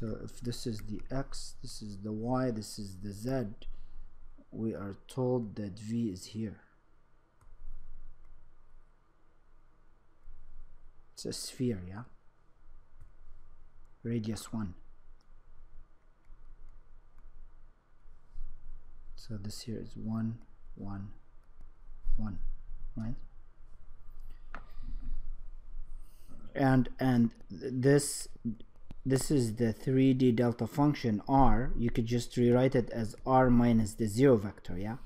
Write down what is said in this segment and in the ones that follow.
So if this is the x, this is the y, this is the z, we are told that v is here. It's a sphere, yeah? Radius 1. So this here is 1, 1, 1, right? And and this this is the 3D delta function r. You could just rewrite it as r minus the zero vector, yeah?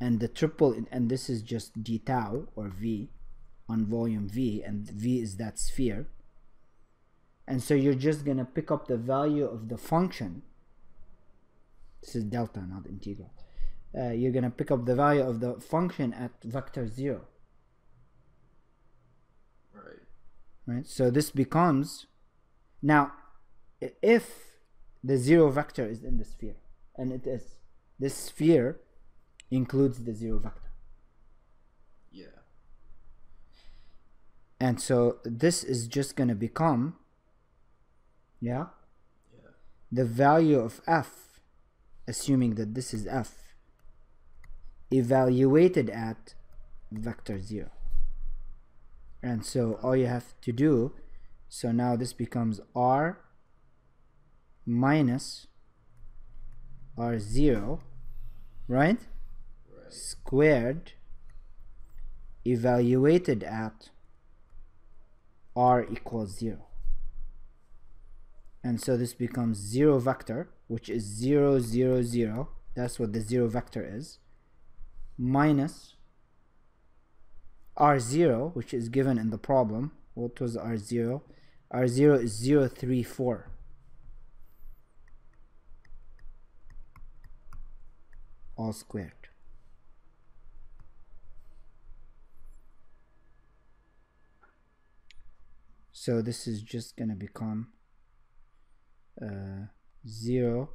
And the triple, and this is just d tau or v on volume v, and v is that sphere. And so you're just gonna pick up the value of the function. This is delta, not integral. Uh, you're gonna pick up the value of the function at vector zero, Right. right? So this becomes now if the zero vector is in the sphere, and it is, this sphere includes the zero vector. Yeah. And so this is just gonna become, yeah, Yeah. the value of f, assuming that this is f, evaluated at vector 0. And so all you have to do, so now this becomes r minus r0, right? Right. Squared evaluated at r equals 0. And so this becomes 0 vector, which is 0, 0, 0. That's what the 0 vector is. Minus r0, which is given in the problem. What was r0? r0 is 0, 3, 4. All squared. So this is just gonna become uh, 0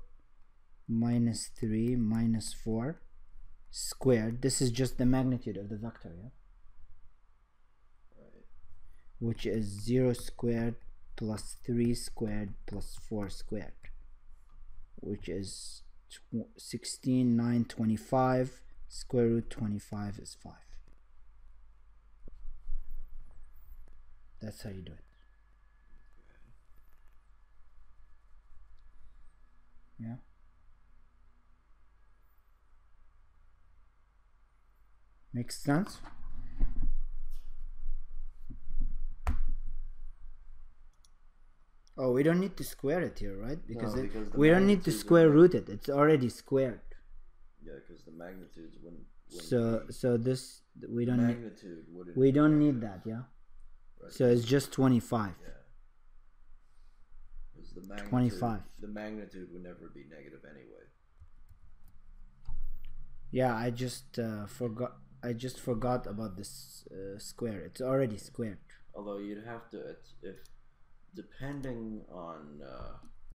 minus 3 minus 4 squared. This is just the magnitude of the vector, yeah? Which is 0 squared plus 3 squared plus 4 squared. Which is 16, 9, 25. Square root 25 is 5. That's how you do it. Yeah. Makes sense? Oh, we don't need to square it here, right? Because, it, because the we don't need to square root it. It's already squared. Yeah, because the magnitudes wouldn't. wouldn't So, be- so this we don't need. magnitude wouldn't. We don't need that, yeah. right? So it's just twenty-five. yeah. 'Cause the magnitude, 25. The magnitude would never be negative anyway. Yeah, I just uh, forgot. I just forgot about this uh, square. It's already squared. Although you'd have to, it's, if depending on uh,